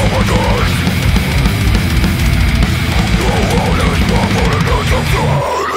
Mama dies. No one is mama in the